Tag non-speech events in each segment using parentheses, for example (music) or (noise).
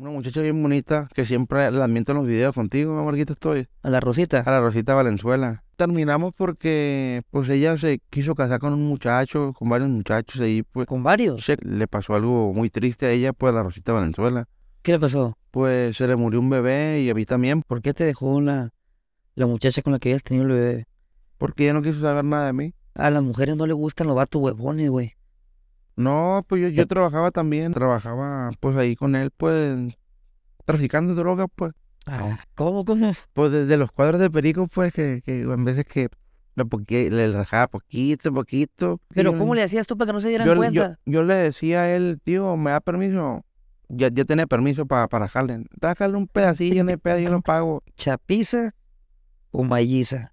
Una muchacha bien bonita que siempre la miento en los videos contigo, Marquito, estoy. A la Rosita. A la Rosita Valenzuela. Terminamos porque, pues, ella se quiso casar con un muchacho, con varios muchachos ahí, pues. ¿Con varios? se- le pasó algo muy triste a ella, pues, a la Rosita Valenzuela. ¿Qué le pasó? Pues, se le murió un bebé y a mí también, ¿Por qué te dejó la, la muchacha con la que habías tenido el bebé? porque ella no quiso saber nada de mí. A las mujeres no les gustan los vatos huevones, güey. No, pues, yo, yo trabajaba también, trabajaba, pues, ahí con él, pues, traficando droga, pues. Ah, ¿Cómo, cómo? Pues desde los cuadros de perico, pues, que, que en veces que lo poqui- le rajaba poquito, poquito. Pero ¿cómo le hacías tú para que no se dieran yo, yo, cuenta? yo le decía a él, tío, ¿me da permiso? Ya, ya tenía permiso para para rajarle. Rájale un pedacillo, no hay pedo, yo lo (laughs) pago. ¿Chapiza o malliza?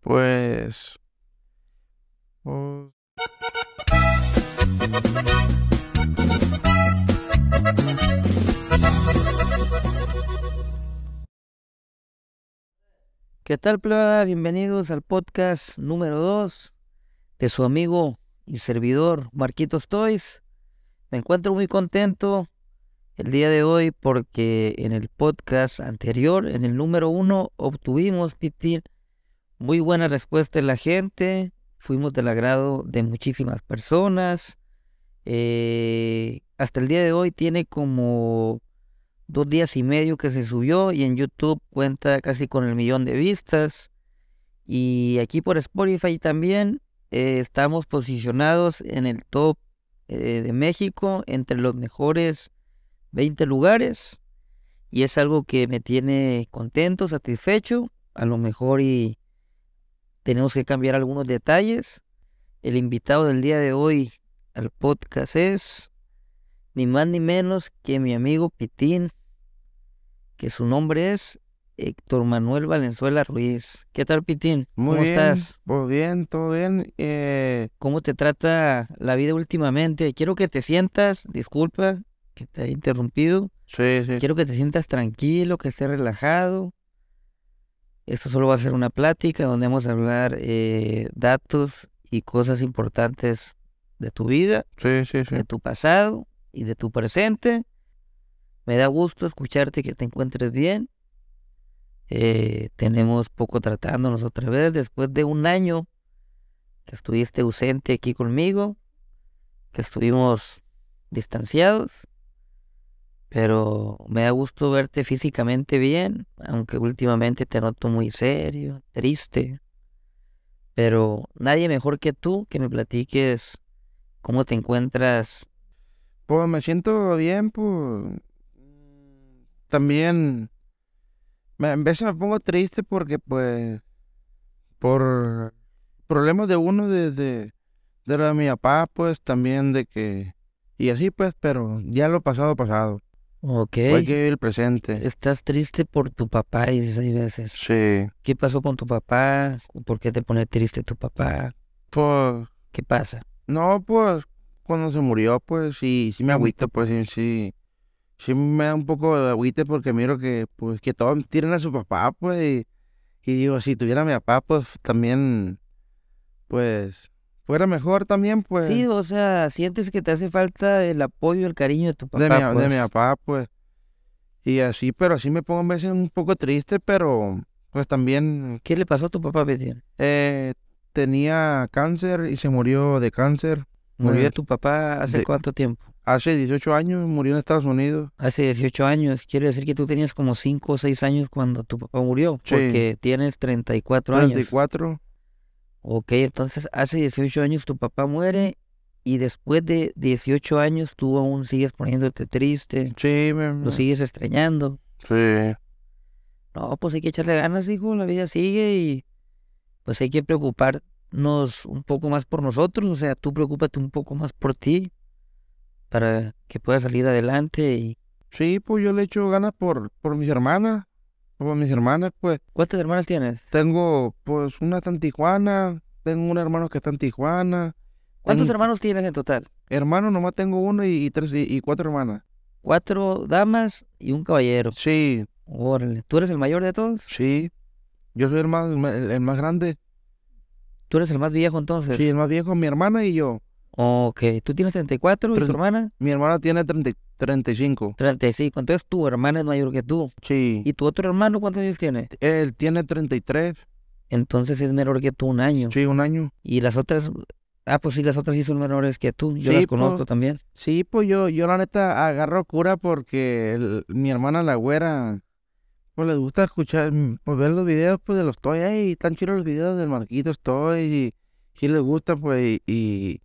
Pues... pues, ¿Qué tal, plebada? Bienvenidos al podcast número 2 de su amigo y servidor Marquitos Toys. Me encuentro muy contento el día de hoy porque en el podcast anterior, en el número 1, obtuvimos, Pitín, muy buena respuesta de la gente. Fuimos del agrado de muchísimas personas. Eh, hasta el día de hoy tiene como dos días y medio que se subió y en YouTube cuenta casi con el millón de vistas. Y aquí por Spotify también eh, estamos posicionados en el top eh, de México entre los mejores 20 lugares. Y es algo que me tiene contento, satisfecho. A lo mejor y tenemos que cambiar algunos detalles. El invitado del día de hoy al podcast es ni más ni menos que mi amigo Pitín, que su nombre es Héctor Manuel Valenzuela Ruiz. ¿Qué tal, Pitín? muy ¿Cómo bien, estás? Pues bien, todo bien. Eh, ¿Cómo te trata la vida últimamente? Quiero que te sientas, disculpa que te haya interrumpido, sí, sí. quiero que te sientas tranquilo, que estés relajado. Esto solo va a ser una plática donde vamos a hablar eh, datos y cosas importantes de tu vida. Sí, sí, sí. de tu pasado y de tu presente. Me da gusto escucharte que te encuentres bien. Eh, tenemos poco tratándonos otra vez después de un año que estuviste ausente aquí conmigo, que estuvimos distanciados. Pero me da gusto verte físicamente bien, aunque últimamente te noto muy serio, triste. Pero nadie mejor que tú que me platiques cómo te encuentras Pues me siento bien, pues. También. me- En veces me pongo triste porque, pues. Por problemas de uno desde. De lo de mi papá, pues también de que. Y así, pues, pero ya lo pasado, pasado. Ok. Hay que vivir el presente. Estás triste por tu papá, dices hay veces. Sí. ¿Qué pasó con tu papá? ¿Por qué te pone triste tu papá? Pues. ¿Qué pasa? No, pues. Cuando se murió, pues sí, sí me agüita, pues sí, sí. Sí me da un poco de agüite porque miro que, pues, que todos tiran a su papá, pues, y, y digo, si tuviera a mi papá, pues, también, pues, fuera mejor también, pues, Sí, o sea, sientes que te hace falta el apoyo el cariño de tu papá. de mi, de pues. mi papá, pues, y así, pero así me pongo a veces un poco triste, pero, pues, también, ¿Qué le pasó a tu papá, Betty? eh, tenía cáncer y se murió de cáncer. ¿Murió tu papá hace de- cuánto tiempo? Hace 18 años murió en Estados Unidos. Hace 18 años. Quiere decir que tú tenías como 5 o 6 años cuando tu papá murió. Sí. Porque tienes 34 años. 34. Ok, entonces hace 18 años tu papá muere y después de 18 años tú aún sigues poniéndote triste, Sí, me, lo sigues extrañando. sí. No, pues hay que echarle ganas, hijo, la vida sigue y pues hay que preocuparnos un poco más por nosotros, o sea, tú preocúpate un poco más por ti para que puedas salir adelante y Sí, pues yo le echo ganas por, por mis hermanas. Por mis hermanas, pues. ¿cuántas hermanas tienes? Tengo, pues, una está en Tijuana. Tengo un hermano que está en Tijuana. ¿Cuántos Tengo- hermanos tienes en total? Hermano, nomás tengo uno y, y tres y, y cuatro hermanas. Cuatro damas y un caballero. Sí, Órale, ¿tú eres el mayor de todos? sí. Yo soy el más, el, el más grande. ¿Tú eres el más viejo entonces? Sí, el más viejo, mi hermana y yo. Ok, ¿tú tienes 34 y tu hermana? Mi hermana tiene 30 y- 35. 35. Entonces tu hermana es mayor que tú. Sí. ¿Y tu otro hermano cuántos años tiene? Él tiene 33. Entonces es menor que tú un año. Sí, un año. Y las otras, ah, pues sí, las otras sí son menores que tú. Yo Sí, las conozco pues. también. Sí, pues yo, yo la neta agarro cura porque el- mi hermana la güera, pues les gusta escuchar, mm, pues ver los videos pues de los Toy, ay, están chidos los videos del Marquitos Toy y sí les gusta pues y,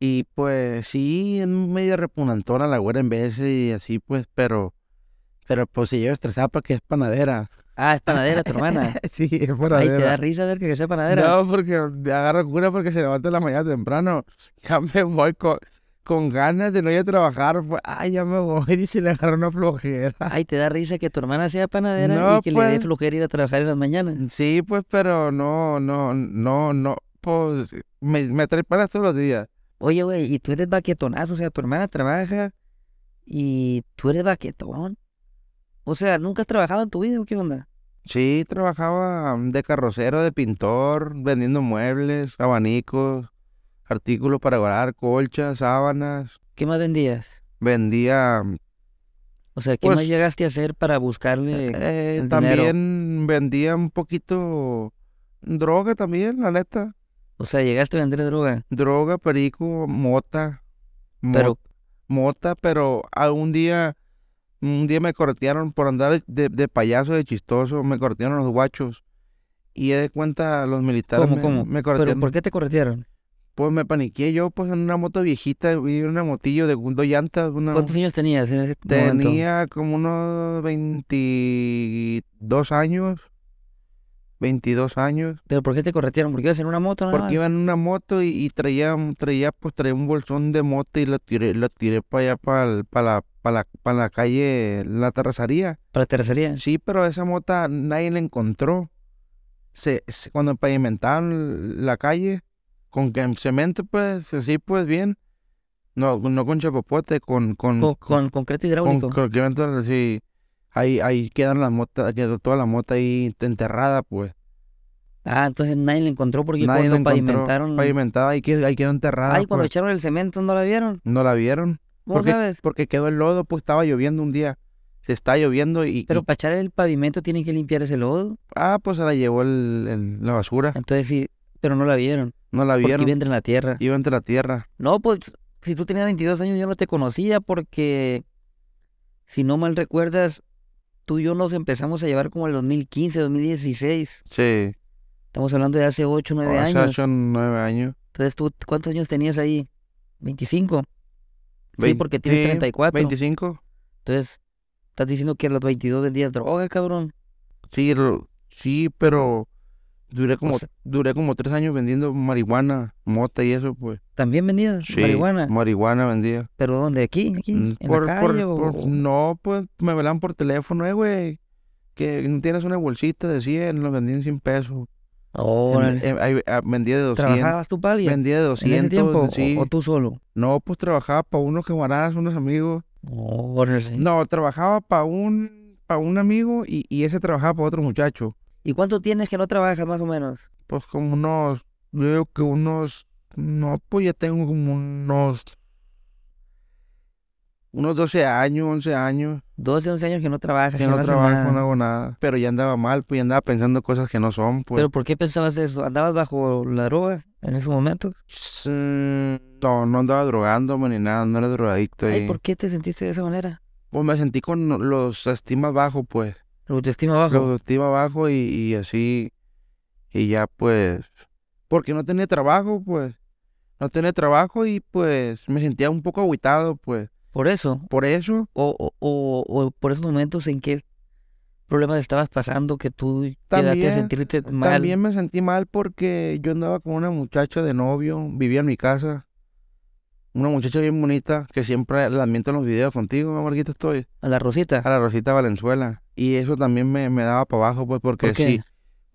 y pues sí, es medio repugnantona la güera en veces y así pues, pero, pero pues se lleva estresada porque es panadera. Ah, es panadera tu hermana. (laughs) sí, es Ay, te panadera. da risa ver que sea panadera. No, porque agarro cura porque se levanta en la mañana temprano. (laughs) Ya me voy con, con ganas de no ir a trabajar. Pues, ay, ya me voy. (laughs) Y se le agarra una flojera. Ay, te da risa que tu hermana sea panadera No, y que le dé pues. flojera ir a trabajar en las mañanas. Sí, pues, pero no, no, no, no. Pues me, me trae todos los días. Oye, güey, y tú eres baquetonazo, o sea, tu hermana trabaja y tú eres baquetón. O sea, ¿nunca has trabajado en tu vida o qué onda? Sí, trabajaba de carrocero, de pintor, vendiendo muebles, abanicos, artículos para guardar, colchas, sábanas. ¿Qué más vendías? Vendía O sea, ¿qué más Pues, llegaste a hacer para buscarle Eh, el dinero? también vendía un poquito droga también, la neta. O sea, llegaste a vender droga, Droga, perico, mota. mo- pero Mota, pero algún día, un día me corretearon por andar de, de payaso, de chistoso, me corretearon los guachos. Y de cuenta los militares ¿cómo, me, cómo? me ¿Pero por qué te corretearon? Pues me paniqué yo, pues en una moto viejita, vi una motillo de dos llantas, una... ¿Cuántos años tenías en ese momento? Tenía como unos 22 años. 22 años. ¿Pero por qué te corretearon? ¿Porque ibas en una moto nada Porque más? iba en una moto y, y traía, traía, pues traía un bolsón de moto y lo tiré, lo tiré para allá, para la, para la, para la calle, la terracería. ¿Para terracería? Sí, pero esa moto nadie la encontró. Se, se- cuando pavimentaron la calle, con que cemento, pues, así, pues, bien. No, no con chapopote, con, con, Con, con concreto con, hidráulico. con cemento, sí. Ahí, ahí quedan las motas, quedó toda la mota ahí enterrada, pues. Ah, entonces nadie la encontró porque Nadie la cuando encontró pavimentaron... pavimentada, ahí, quedó- ahí quedó enterrada, Ay, cuando pues. echaron el cemento no la vieron. No la vieron. ¿Cómo Porque, sabes? porque quedó el lodo, pues estaba lloviendo un día. Se está lloviendo y, Pero y- para echar el pavimento tienen que limpiar ese lodo. ah, pues se la llevó el, el- la basura. Entonces sí, pero no la vieron. No la Porque vieron. iba entre la tierra. Iba entre la tierra. No, pues si tú tenías 22 años yo no te conocía porque, si no mal recuerdas, tú y yo nos empezamos a llevar como el 2015, 2016. Sí. Estamos hablando de hace 8, 9 Hace años. ocho, nueve años. Entonces, ¿tú cuántos años tenías ahí? 25. Sí, Vein- porque tienes sí, 34. 25. Entonces, estás diciendo que a los 22 vendías droga, cabrón. Sí, sí, pero duré como, sea- duré como tres años vendiendo marihuana, mota y eso, pues. También vendías Sí, marihuana. Marihuana vendía. ¿Pero dónde? ¿Aquí? ¿Aquí? Mm, ¿En por- la por- calle? o- por- no, pues me velaban por teléfono, eh, güey. Que no tienes una bolsita de 100, lo vendían 100 pesos. Órale. En- eh, vendía de 200. ¿Trabajabas tú alguien Vendía de en ese 200, tiempo? ¿O, tú solo? No, pues trabajaba para unos camaradas, unos amigos. Órale. No, trabajaba para un, para un amigo y, y ese trabajaba para otro muchacho. ¿Y cuánto tienes que no trabajas más o menos? Pues como unos, yo digo que unos, no, pues ya tengo como unos, unos 12 años, 11 años, 12, 11 años que no trabajas, que que no haces trabajo, nada. no hago nada. Pero ya andaba mal, pues ya andaba pensando cosas que no son, pues. ¿Pero por qué pensabas eso? ¿Andabas bajo la droga en esos momentos? S- No, no andaba drogándome ni nada, no era drogadicto. Y- ¿por qué te sentiste de esa manera? Pues me sentí con los estimas bajos, pues. La autoestima bajo. La autoestima bajo y, y así. Y ya pues. Porque no tenía trabajo, pues. No tenía trabajo y pues me sentía un poco agüitado, pues. Por eso. Por eso, O, o, o, o por esos momentos en que problemas estabas pasando que tú llegaste a También- sentirte mal. también me sentí mal porque yo andaba con una muchacha de novio, vivía en mi casa. Una muchacha bien bonita que siempre la miento en los videos contigo, Marquito, estoy. A la Rosita. A la Rosita Valenzuela. Y eso también me, me daba para abajo, pues, porque ¿Por qué? sí.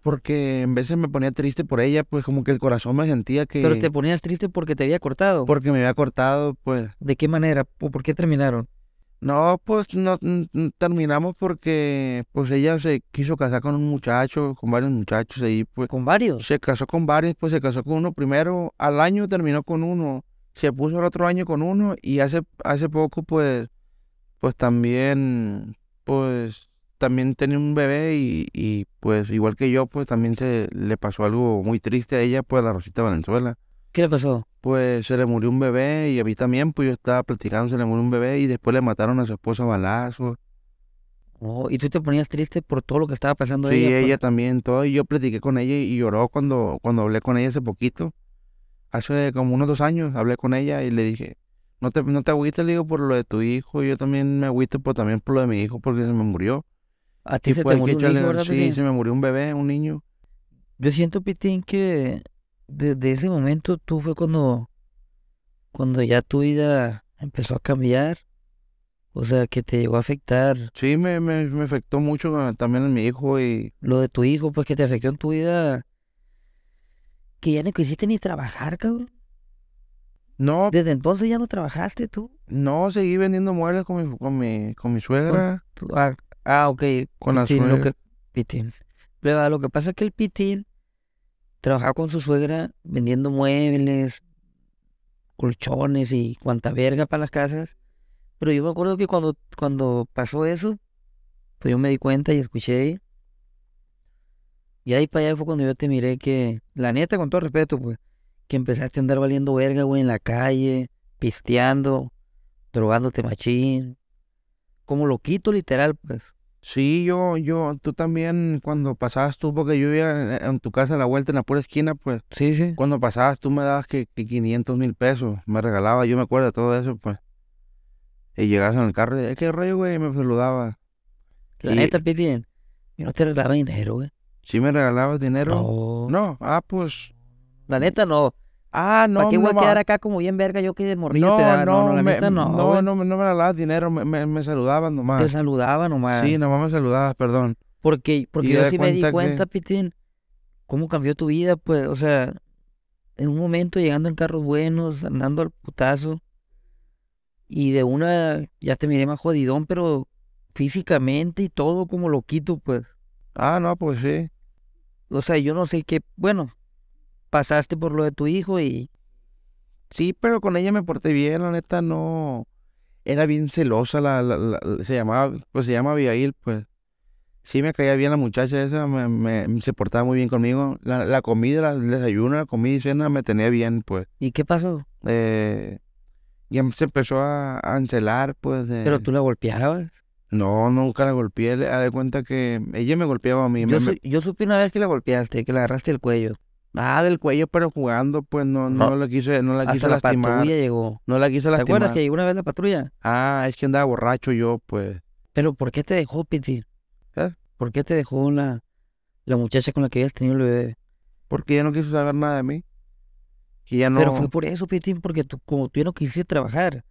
Porque en veces me ponía triste por ella, pues como que el corazón me sentía que... Pero te ponías triste porque te había cortado. Porque me había cortado, pues. ¿De qué manera? ¿O por qué terminaron? No, pues no, terminamos porque pues ella se quiso casar con un muchacho, con varios muchachos ahí, pues. ¿Con varios? Se casó con varios, pues se casó con uno primero, al año terminó con uno, se puso el otro año con uno y hace, hace poco, pues, pues también, pues, también tenía un bebé y, y, pues igual que yo, pues también se le pasó algo muy triste a ella, pues a la Rosita Valenzuela. ¿Qué le pasó? Pues se le murió un bebé y a mí también, pues yo estaba platicando, se le murió un bebé y después le mataron a su esposa a balazos. Oh, y tú te ponías triste por todo lo que estaba pasando Sí, ella. ella, pues? también, todo, y yo platiqué con ella y lloró cuando, cuando hablé con ella hace poquito. Hace como unos dos años hablé con ella y le dije, no te, no te agüites, le digo, por lo de tu hijo, yo también me agüito por, también por lo de mi hijo porque se me murió. A ti Y se pues te que murió un hijo, se me murió un bebé, un niño. Yo siento, Pitín, que desde ese momento tú fue cuando, cuando ya tu vida empezó a cambiar. O sea, que te llegó a afectar Sí, me, me, me afectó mucho eh, también en mi hijo y lo de tu hijo, pues que te afectó en tu vida. Que ya no quisiste ni trabajar, cabrón. no, Desde entonces ya no trabajaste tú. no seguí vendiendo muebles con mi, con mi, con mi suegra, ah, ah, ok. con la Pitín, lo suegra. que, Pitín. Pero, lo que pasa es que el Pitín trabajaba con su suegra vendiendo muebles, colchones y cuanta verga para las casas. Pero yo me acuerdo que cuando, cuando pasó eso, pues yo me di cuenta y escuché. Y ahí para allá fue cuando yo te miré que, la neta, con todo respeto, pues, que empezaste a andar valiendo verga, güey, en la calle, pisteando, drogándote machín. Como loquito, literal, pues. Sí, yo, yo, tú también, cuando pasabas tú, porque yo vivía en, en tu casa a la vuelta en la pura esquina, pues, Sí, sí. cuando pasabas tú me dabas que, que 500 mil pesos, me regalaba, yo me acuerdo de todo eso, pues. Y llegabas en el carro y, ¿qué rollo, güey? Y me saludaba. La Y- neta, Pitín, yo no te regalaba dinero, güey. ¿Sí me regalabas dinero? No. No, ah, pues, La neta, no. ah, no, ¿Para qué voy no a quedar acá como bien verga yo que de morrillo No, te daba? no, la me, neta no, no, no, me- no me regalabas dinero, me, me, me saludaban nomás. Te saludaba nomás. Sí, nomás me saludabas, perdón. Porque, porque Y yo sí me di cuenta que- Pitín, cómo cambió tu vida, pues, o sea, en un momento llegando en carros buenos, andando al putazo, y de una ya te miré más jodidón, pero físicamente y todo como loquito, pues. Ah, no, pues sí. O sea, yo no sé qué, bueno, pasaste por lo de tu hijo y Sí, pero con ella me porté bien, la neta no. Era bien celosa, la, la- la- se llamaba, pues se llama Abigail, pues. Sí me caía bien la muchacha esa, me, me- se portaba muy bien conmigo. La, la comida, la- el desayuno, la comida y cena me tenía bien, pues. ¿y qué pasó? Eh, y em- se empezó a, a encelar, pues. de- Pero tú la golpeabas. No, nunca la golpeé, le de cuenta que ella me golpeaba a mí. Yo, me- su- yo supe una vez que la golpeaste, que le agarraste el cuello. ah, del cuello, pero jugando, pues no, no No. la quise, no la quise Hasta la lastimar. patrulla llegó. No la quise ¿Te lastimar. acuerdas que llegó una vez la patrulla? Ah, es que andaba borracho yo, pues. Pero ¿por qué te dejó, Piti? ¿Eh? ¿Por qué te dejó la, la muchacha con la que habías tenido el bebé? Porque ella no quiso saber nada de mí. Ya no. Pero fue por eso, Pitín, porque tú, como tú ya no quisiste trabajar.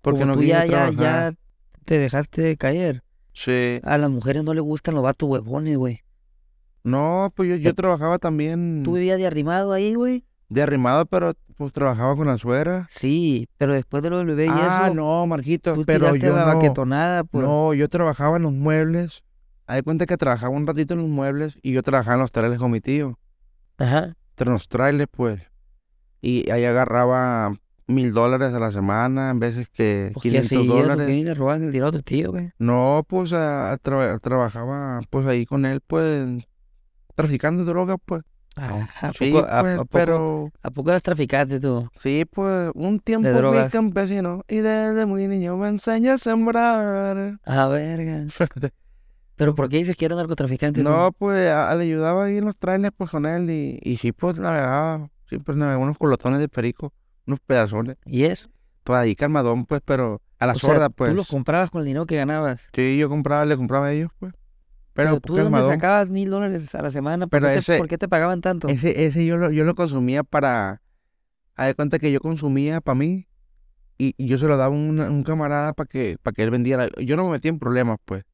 porque como no tú quise ya, ya, trabajar. ya te dejaste de caer. Sí. A las mujeres no les gustan los vatos huevones, güey. No, pues yo, yo Te- trabajaba también Tú vivías de arrimado ahí, güey. de arrimado, pero pues trabajaba con la suegra. Sí, pero después de lo del bebé y ah, eso, no, Marquito, tú pero yo la no. baquetonada, pues. No, yo trabajaba en los muebles. De cuenta que trabajaba un ratito en los muebles y yo trabajaba en los trailers con mi tío. Ajá. En los trailers, pues. Y ahí agarraba mil dólares a la semana, en veces que Pues, ¿qué 500 hacías? ¿O dólares. qué? ¿Le robaban el dinero a tu tío? No, pues a- a tra- trabajaba pues ahí con él, pues traficando droga, pues. Ah, ¿a Sí, poco, a- pues, a poco- pero ¿A poco eras traficante tú? sí, pues un tiempo fui drogas. campesino y desde muy niño me enseñé a sembrar. Ah, verga. (laughs) ¿Pero por qué dices que era narcotraficante? tú? No, pues a- le ayudaba ahí en los trailers pues con él y, y sí, pues navegaba, sí, pues navegaba unos colotones de perico, unos pedazones, ¿Y eso? pues ahí calmadón, pues, pero a la O sea, sorda, pues. Tú los comprabas con el dinero que ganabas. Sí, yo compraba, le compraba a ellos, pues. Pero, Pero, tú calmadón. sacabas mil dólares a la semana. ¿Por, Pero qué te, ese- por qué te pagaban tanto? Ese, ese yo lo, yo lo consumía para. Haz de cuenta que yo consumía para mí y, y yo se lo daba a un, un camarada para que, para que él vendiera. Yo no me metía en problemas, pues.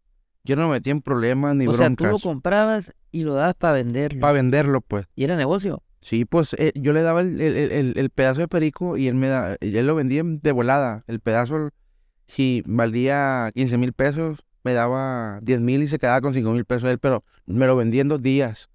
Yo no me metía en problemas ni o sea, tú lo broncas. comprabas y lo dabas para venderlo. Para venderlo, pues. Y era negocio. Sí, pues eh, yo le daba el, el- el- el pedazo de perico y él me da, y él lo vendía de volada. El pedazo, si valía 15 mil pesos, me daba 10 mil y se quedaba con 5 mil pesos él, pero me lo vendía en dos días.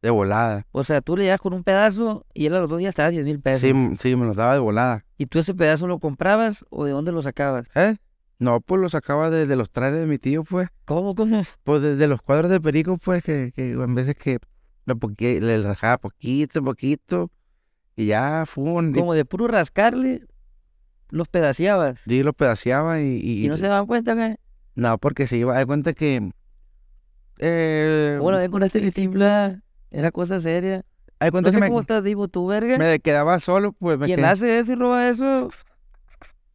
de volada. O sea, tú le llegas con un pedazo y él a los dos días te da 10 mil pesos. Sí, sí, me los daba de volada. ¿Y tú ese pedazo lo comprabas o de dónde lo sacabas? ¿Eh? No, pues los sacaba de, de los trailers de mi tío, pues. ¿Cómo, cómo? Pues desde los cuadros de perico, pues, que, que en veces que lo poqui- le rajaba poquito, poquito, y ya fue Como de puro rascarle, los pedaciabas. y lo pedaceaba y, y- Y no se daban cuenta, güey. No, porque se iba a dar cuenta que... Eh, Bueno, ven con este timbla. Era cosa seria. de cuenta No sé que cómo me, estás vivo tu verga. me quedaba solo, pues. Me Quien quedé- hace eso y roba eso,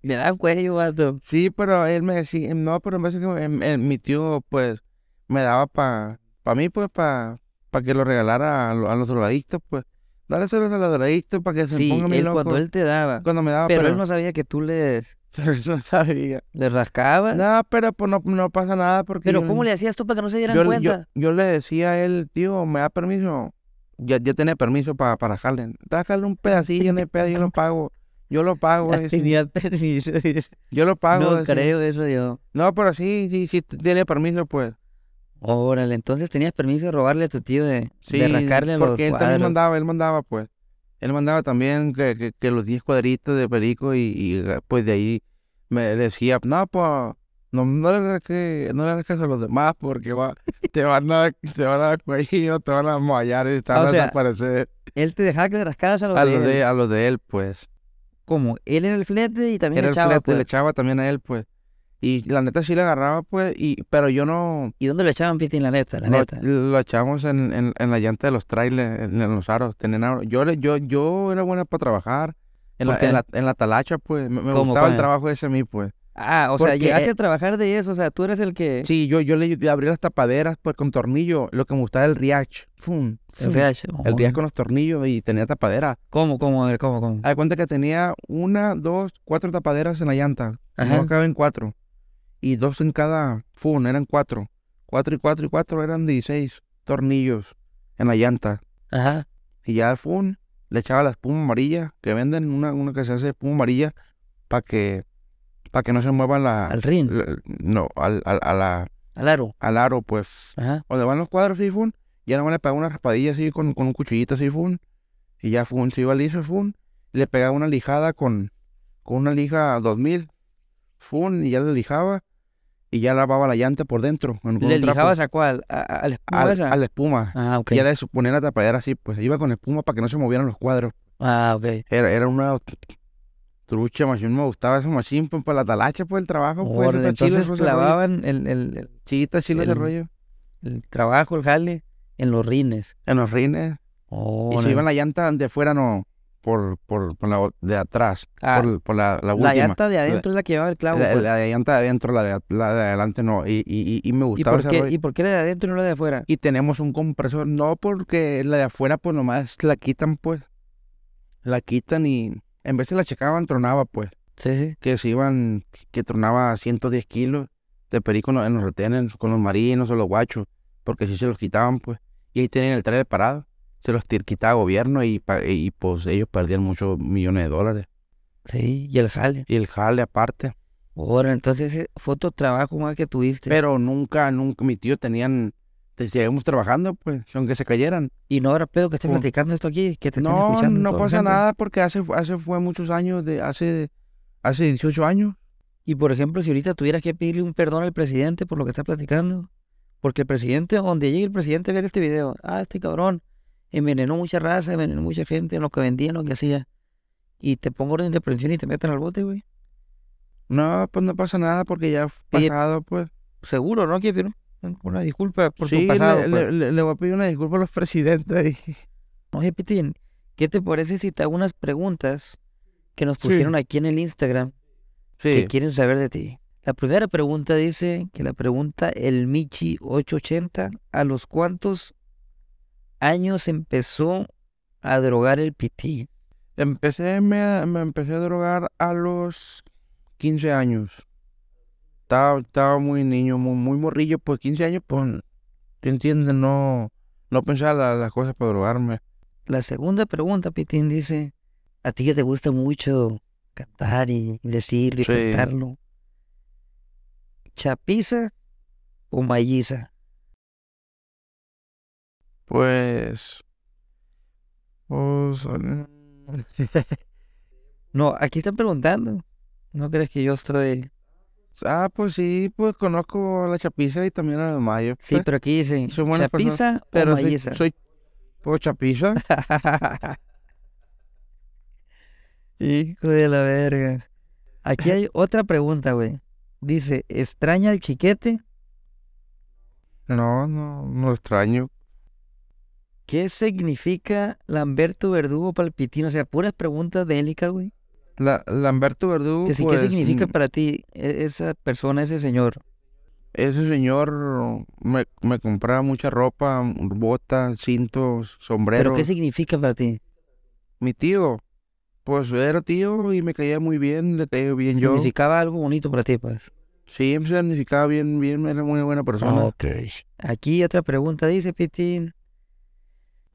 le dan cuello, vato. Sí, pero él me decía, no, pero en vez de que em- em, mi tío, pues, me daba para pa mí, pues, para pa que lo regalara a, a los drogadictos, pues. Dáleselos a los drogadictos para que se Sí, pongan él locos. cuando él te daba. Cuando me daba, Pero, pero, él no sabía que tú le, (laughs) no sabía. le rascabas. No, pero pues no, no pasa nada porque... pero yo- ¿cómo le hacías tú para que no se dieran yo, cuenta? yo le decía a él, tío, ¿me da permiso? Ya, ya tenía permiso para para jalarle. Déjale un pedacillo en el pedo, yo lo (laughs) pago. Yo lo pago, tenía permiso. yo lo pago. no ese. creo eso yo. No, pero sí, sí, sí tiene permiso, pues. Órale, entonces tenías permiso de robarle a tu tío de, Sí, de rascarle a los porque él también mandaba, él mandaba, pues. Él mandaba también que, que, que los 10 cuadritos de perico y, y, eh, pues de ahí me decía, no, pues, no, no le rasques, no le a los demás porque va, te van a, te van a cuello, te van a mallar y te van Ah, o a sea, desaparecer. Él te dejaba que le rascaras a los, A de los él. de, a los de él, pues. Como él era el flete y también Era le el echaba, flete, pues. le echaba también a él, pues. Y la neta sí le agarraba, pues, y, pero yo no, ¿Y dónde le echaban pitín, la neta? La Lo, neta. lo echamos en, en, en la llanta de los trailers, en, en los aros. Tenían. Yo, le- yo, yo era buena para trabajar. En ¿Por la, en, la, en la talacha, pues. Me, me ¿Cómo, gustaba el trabajo ese a mí, pues. Ah, o sea, llegaste eh, a trabajar de eso, o sea, tú eres el que... Sí, yo, yo le abrí las tapaderas, pues, con tornillo. Lo que me gustaba el Riach. Fum, El fum. RH. El Riach Oh. con los tornillos y tenía tapadera. ¿Cómo, cómo? A ver, ¿cómo, cómo? De cuenta que tenía una, dos, cuatro tapaderas en la llanta. Ajá. No caben cuatro. Y dos en cada fun, eran cuatro. Cuatro y cuatro y cuatro eran 16 tornillos en la llanta. Ajá. Y ya al fun le echaba la espuma amarilla que venden, una, una que se hace espuma amarilla para que para que no se mueva la, Al rin, la- no, al, al, a la- al aro. al aro, pues. Ajá. Donde van los cuadros así, fun, ya no le pegaba una raspadilla así con, con un cuchillito así, fun. Y ya fun, se iba liso, fun. Y le pegaba una lijada con, con una lija 2000, fun, y ya le lijaba. Y ya lavaba la llanta por dentro. ¿Le lijabas a cuál? ¿A, la espuma al- esa? a la espuma. Ah, ok. Y ya le ponía la tapadera así, pues iba con espuma para que no se movieran los cuadros. Ah, ok. Era, era una trucha machine, me gustaba ese machine, pues para la talacha, pues el trabajo, pues está chilo entonces ese rollo. clavaban el, el, el, Sí, está chilo ese el- rollo. el trabajo, el jale, en los rines. En los rines. Y se iba la llanta de afuera, no, por, por, por la de atrás, Ah, por, por la, la la llanta de adentro es la que llevaba el clavo. la, pues. la llanta de adentro, la de, la de adelante no. Y, y, y, y me ¿Y, gustaba por ese qué, rollo. ¿Y por qué la de adentro y no la de afuera? Y tenemos un compresor, no porque la de afuera, pues nomás la quitan, pues. La quitan y en vez de la checaban, tronaba, pues. Sí, sí. que se iban, que tronaba 110 kilos de perico en los- en los retenes con los marinos o los guachos, porque si se los quitaban, pues, y ahí tenían el trailer parado, se los quitaba gobierno y, y pues ellos perdían muchos millones de dólares. Sí, y el jale. Y el jale aparte. Ahora, entonces ese fue otro trabajo más que tuviste. Pero nunca, nunca, mi tío tenían, te seguimos trabajando, pues, aunque se cayeran. y no habrá pedo que esté ¿Cómo? platicando esto aquí, que te estén No, escuchando. no la pasa nada porque hace, hace fue muchos años, de hace, hace 18 años. Y por ejemplo, si ahorita tuvieras que pedirle un perdón al presidente por lo que está platicando, porque el presidente, donde llegue el presidente a ver este video, ah, este cabrón envenenó mucha raza, envenenó mucha gente en lo que vendía, en lo que hacía, y te pongo orden de aprehensión y te meten al bote, güey. No, pues no pasa nada porque ya pasado, pues. Seguro, ¿no? Que pero, una disculpa por sí, tu pasado. le, pues. le- voy a pedir una disculpa a los presidentes. y- (laughs) Oye, Pitín, ¿qué te parece si te hago unas preguntas que nos Sí. pusieron aquí en el Instagram que quieren saber de ti? La primera pregunta dice que la pregunta el Michi 880, ¿a los cuántos años empezó a drogar el Pitín? empecé, me, me empecé a drogar a los 15 años. Estaba, estaba muy niño, muy, muy morrillo, pues 15 años, pues, ¿te entiendes? No, no pensaba la- las cosas para drogarme. La segunda pregunta, Pitín, dice, ¿a ti que te gusta mucho cantar y decirlo y Sí. cantarlo? ¿Chapiza o malliza? Pues. Pues. (laughs) No, aquí están preguntando. ¿No crees que yo estoy...? ah, pues sí, pues conozco a la Chapiza y también a la Mayo. Sí, pues. pero aquí dicen buenas chapiza o Pero soy, soy. Pues Chapiza. (laughs) Hijo de la verga. Aquí hay otra pregunta, güey. Dice, ¿extraña el chiquete? No, no, no extraño. ¿Qué significa Lamberto Verdugo Palpitino? O sea, puras preguntas bélicas, güey. La, Lamberto Verdugo. Que sí, pues, ¿Qué significa mm, para ti e- esa persona, ese señor? Ese señor me, me compraba mucha ropa, botas, cintos, ¿Pero sombreros. qué significa para ti? Mi tío, pues era tío y me caía muy bien, le caía bien yo. Significaba algo bonito para ti, pues. Sí, me significaba bien, bien, era muy buena persona. Ok. Aquí otra pregunta dice, Pitín.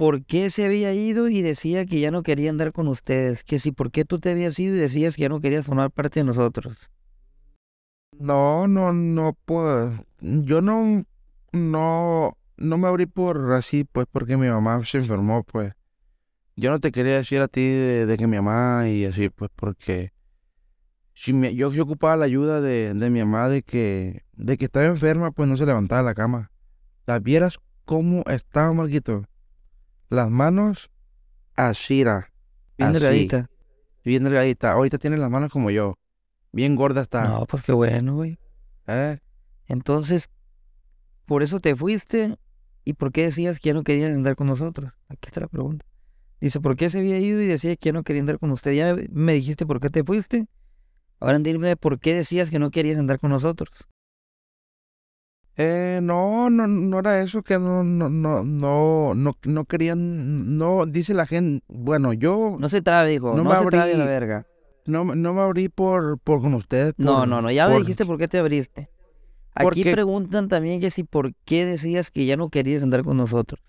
¿Por qué se había ido y decía que ya no quería andar con ustedes? Que si, ¿por qué tú te habías ido y decías que ya no querías formar parte de nosotros? No, no, no, pues, yo no, no, no me abrí por así, pues, porque mi mamá se enfermó, pues. Yo no te quería decir a ti de, que mi mamá y así, pues, porque si yo, yo ocupaba la ayuda de, de mi mamá de que, de que estaba enferma, pues no se levantaba de la cama. ¿La vieras cómo estaba, Marquito? Las manos así, era, Bien así, delgadita. bien delgadita. Ahorita tiene las manos como yo. Bien gorda está. No, pues qué bueno, güey. ¿Eh? Entonces, por eso te fuiste y por qué decías que ya no querías andar con nosotros. Aquí está la pregunta. Dice, ¿por qué se había ido y decías que ya no quería andar con usted? Ya me dijiste por qué te fuiste. Ahora dime por qué decías que no querías andar con nosotros. Eh, no, no, no era eso, que no, no, no, no, no, no querían, no, dice la gente, bueno, yo No se trabe, hijo. No No, me se trabe la abrí. verga. no, me- no me abrí por, por con ustedes. No, por- no, no. Ya me dijiste por qué te abriste. Aquí Porque- preguntan también que si por qué decías que ya no querías andar con nosotros.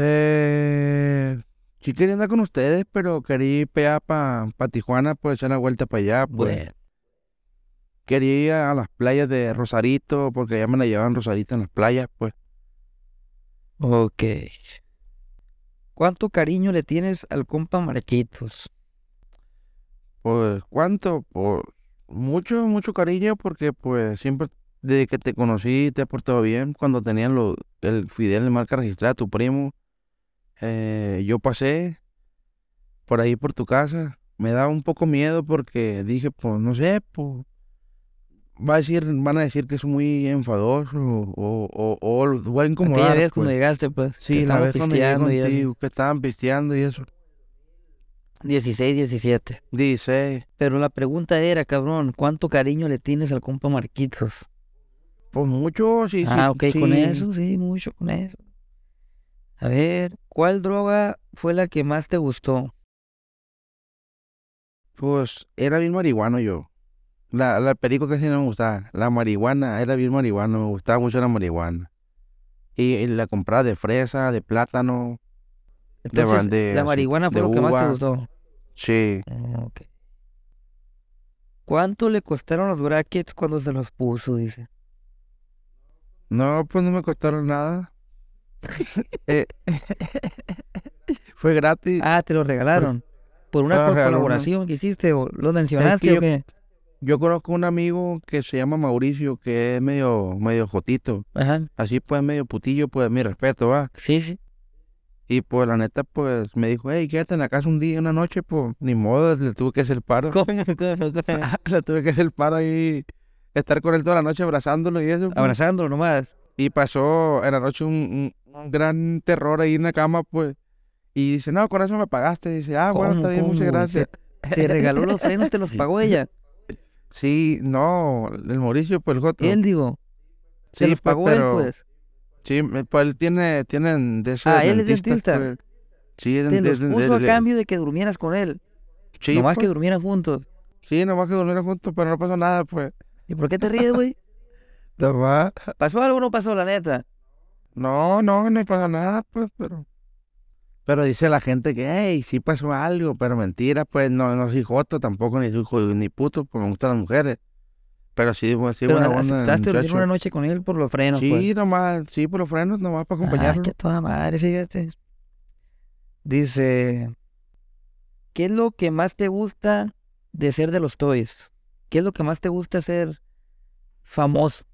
Eh, sí quería andar con ustedes, pero quería ir para pa, pa Tijuana, pues echar una vuelta para allá, pues. Bueno. Quería ir a las playas de Rosarito, porque ya me la llevaban Rosarito en las playas, pues. Ok. ¿Cuánto cariño le tienes al compa Marquitos? Pues, ¿cuánto? Pues, mucho, mucho cariño, porque pues siempre, desde que te conocí, te he portado bien. Cuando tenían lo, el Fidel de marca registrada, tu primo, eh, yo pasé por ahí por tu casa. Me daba un poco miedo porque dije, pues, no sé, pues, va a decir, van a decir que soy muy enfadoso o, o, o, o voy a Aquella incomodar. vez pues. cuando llegaste, pues. Sí, la vez cuando llegué contigo, que estaban pisteando y eso. 16, 17. Dice, Pero la pregunta era, cabrón, ¿cuánto cariño le tienes al compa Marquitos? pues mucho, sí, sí. ah, ok, con sí. eso, sí, mucho con eso. A ver, ¿cuál droga fue la que más te gustó? Pues era bien marihuano yo. La, la perico casi no me gustaba. La marihuana era bien marihuana, me gustaba mucho la marihuana. Y, y la compraba de fresa, de plátano. De Entonces, ban- de la marihuana fue de lo que más te gustó. Sí. Ah, ok. ¿Cuánto le costaron los brackets cuando se los puso? Dice. No, pues no me costaron nada. (laughs) Eh, Fue gratis. Ah, te los regalaron. ¿Por una Ah, colaboración que hiciste o lo mencionaste yo- o qué? Yo conozco un amigo que se llama Mauricio, que es medio, medio jotito. Ajá, Así pues, medio putillo, pues mi respeto, va. sí, sí. Y pues la neta, pues me dijo, hey, quédate en la casa un día, una noche, pues ni modo, le tuve que hacer el paro. ¿Cómo, (laughs) (laughs) le tuve que hacer el paro ahí, estar con él toda la noche abrazándolo y eso. pues. Abrazándolo nomás. Y pasó en la noche un, un- un gran terror ahí en la cama, pues. Y dice, no, con eso me pagaste. dice, ah, bueno, ¿Cómo, está bien, muchas gracias. Te regaló los frenos, te los pagó (laughs) ella. Sí, no, el Mauricio, pues el Joto. Él, digo, sí, los pues, pero- él, pues. Sí, pues él tiene, tienen de esos Ah, él es dentista. pues. Sí, es Te los dentista, puso a cambio de que durmieras con él. Sí, nomás pues. que durmieran juntos. Sí, nomás que durmieron juntos, pero no pasó nada, pues. ¿Y por qué te ríes, güey? (laughs) Nomás. ¿Pasó algo o no pasó, la neta? No, no, no pasa nada, pues, pero... Pero dice la gente que, hey, sí pasó algo, pero mentira, pues, no, no soy joto tampoco, ni soy ni puto, porque me gustan las mujeres. Pero sí, pues, sí, Pero buena aceptaste una noche con él por los frenos, Sí, pues. nomás, sí, por los frenos, nomás para Ah, acompañarlo. que toda madre, fíjate. Dice, ¿qué es lo que más te gusta de ser de los Toys? ¿Qué es lo que más te gusta ser famoso?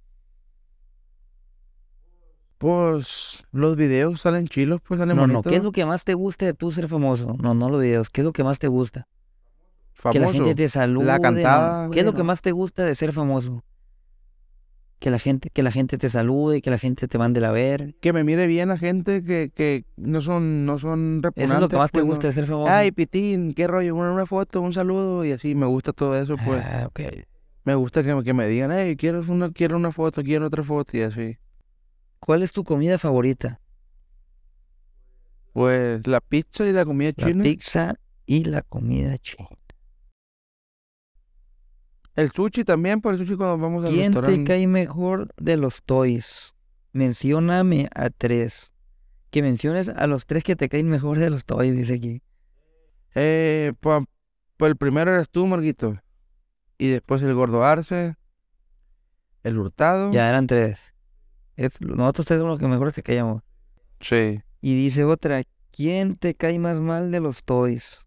Pues los videos salen chilos, pues salen No, no. ¿qué es lo que más te gusta de tú ser famoso? No, no los videos, ¿qué es lo que más te gusta? Que la Famoso. gente te salude. no. cantada, ¿Qué es lo que más te gusta de ser famoso? Que la gente, que la gente te salude, que la gente te mande la ver. Que me mire bien la gente que, que no son, no son repugnantes. Eso es lo que más te pues, no. gusta de ser famoso. Ay, Pitín, qué rollo, una, una foto, un saludo y así, me gusta todo eso, pues. Ah, ok. Me gusta que, que me digan, hey, quiero una, quiero una foto, quiero otra foto y así. ¿Cuál es tu comida favorita? Pues la pizza y la comida La china. pizza y la comida china. El sushi también, por el sushi cuando vamos al ¿Quién te restaurante. cae mejor de los toys? Mencióname a tres. Que menciones a los tres que te caen mejor de los toys, dice aquí. Eh, pues, pues el primero eres tú, Marguito. Y después el gordo Arce. El hurtado. Ya eran tres. Es- nosotros tres somos los que mejor te caíamos. Sí. Y dice otra, ¿quién te cae más mal de los toys?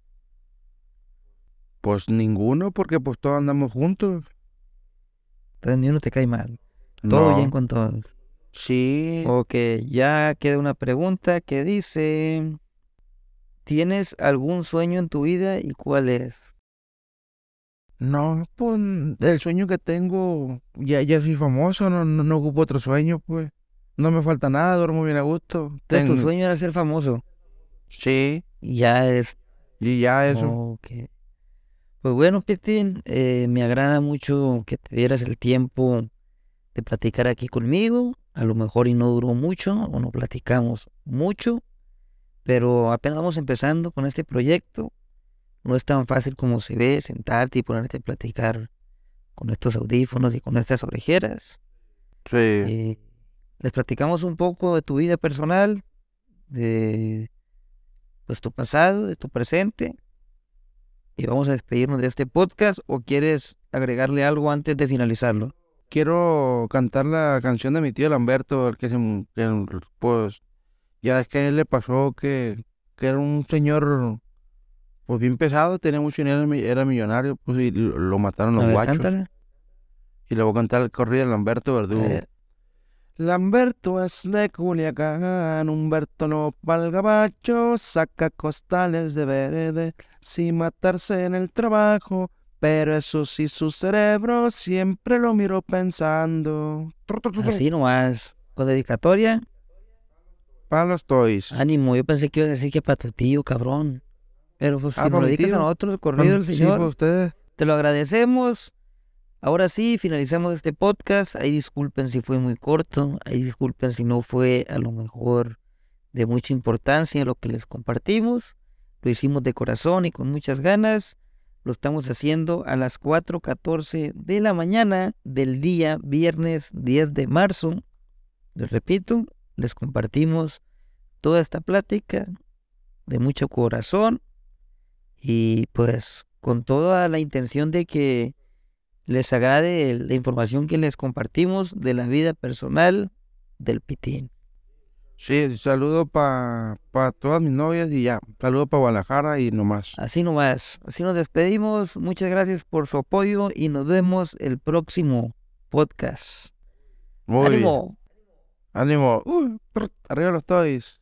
Pues ninguno, porque pues todos andamos juntos. Entonces ni uno te cae mal. Todo No. bien con todos. Sí. Ok, ya queda una pregunta que dice, ¿tienes algún sueño en tu vida y cuál es? No, pues el sueño que tengo, ya, ya soy famoso, no, no, no ocupo otro sueño, pues. No me falta nada, duermo bien a gusto. Entonces tu Tengo- sueño era ser famoso Sí, y ya es y ya eso. Ok. Pues bueno, Pitín, eh, me agrada mucho que te dieras el tiempo de platicar aquí conmigo. A lo mejor y no duró mucho o no platicamos mucho, pero apenas vamos empezando con este proyecto. No es tan fácil como se ve sentarte y ponerte a platicar con estos audífonos y con estas orejeras. Sí. Eh, les platicamos un poco de tu vida personal, de pues, tu pasado, de tu presente. Y vamos a despedirnos de este podcast. ¿O quieres agregarle algo antes de finalizarlo? Quiero cantar la canción de mi tío Lamberto, el que se, pues, ya es que a él le pasó que, que era un señor, pues bien pesado, tenía mucho dinero, era millonario, pues, y lo, mataron A los ver, guachos. Y le voy a cantar el corrido de Lamberto Verdugo. Eh, Lamberto es de Culiacán, Humberto no pa'l gabacho, saca costales de verde, sin matarse en el trabajo, pero eso sí su cerebro siempre lo miro pensando. así nomás. Con dedicatoria. Para los toys. Ánimo. Yo pensé que iba a decir que para tu tío, cabrón. Pero pues si Ah, nos para lo dedicas a nosotros, el corrido Sí, Señor. para ustedes. Te lo agradecemos. Ahora sí, finalizamos este podcast. Ahí disculpen si fue muy corto. Ahí disculpen si no fue a lo mejor de mucha importancia lo que les compartimos. Lo hicimos de corazón y con muchas ganas. Lo estamos haciendo a las 4.14 de la mañana del día viernes 10 de marzo. Les repito, les compartimos toda esta plática de mucho corazón y pues con toda la intención de que les agrade la información que les compartimos de la vida personal del Pitín. Sí, saludo para pa todas mis novias y ya. Saludo para Guadalajara y nomás. Así nomás, así nos despedimos. Muchas gracias por su apoyo y nos vemos el próximo podcast. Muy bien. ¡Ánimo! Ánimo. Uh, arriba los toys.